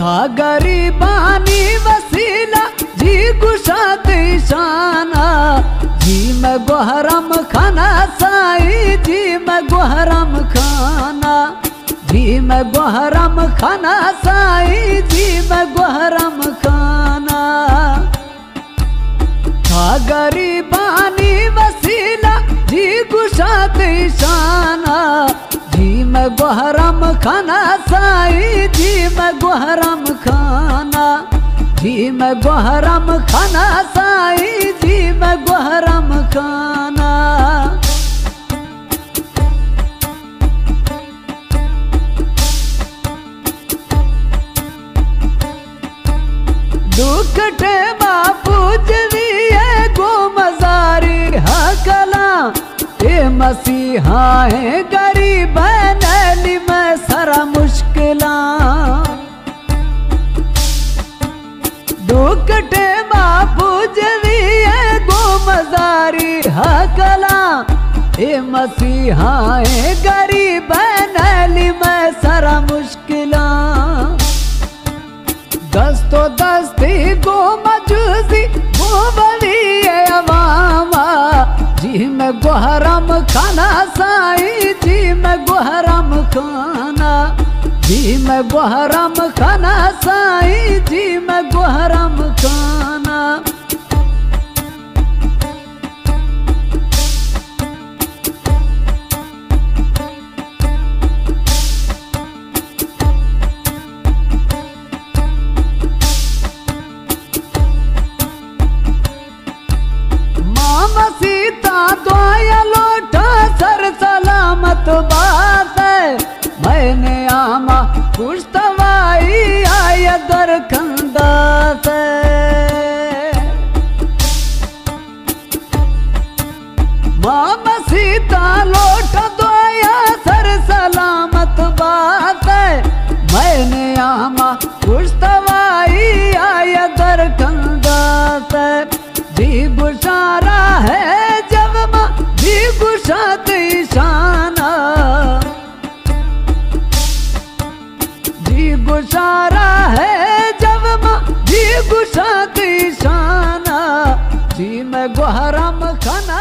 था गरीबानी वसीला, जी गुशात शाना जी मैं गोहरम खाना साई, जी मैं गोहरम खाना। जी मैं गोहरम खाना साई, जी मैं गोहरम खाना। था गरीबानी वसीला, जी गुशात शाना जी मैं गोहरम खाना, साई जी मैं गोहरम खाना। जी मैं गोहरम खाना, साई जी मैं गोहरम खाना। दुखटे बापू ज़रिए गो मजारी हकला ए मसीहा है गरीब नैली दुखटे बापू ज़रिए गो मजारी। हकला ए मसीहा है गरीब नैली में सारा मुश्किला। दस्तो दस्ती गो मजूसी गो बड़ी अवामा। जी मैं गोहरम खाना साई, जी मैं गोहरम खाना। जी मैं गोहरम खाना साई जी मैं गोहरम खाना। मामा सीता द्वाया दर खंदा से सीता लोटा द्वाया सर सलामत बात है। मैंने आमा कुछ तवाई आय दर खंदा जी गुशारा है जब माँ जी गुशात ईशाना जी गुशारा है मैं गोहरम खाना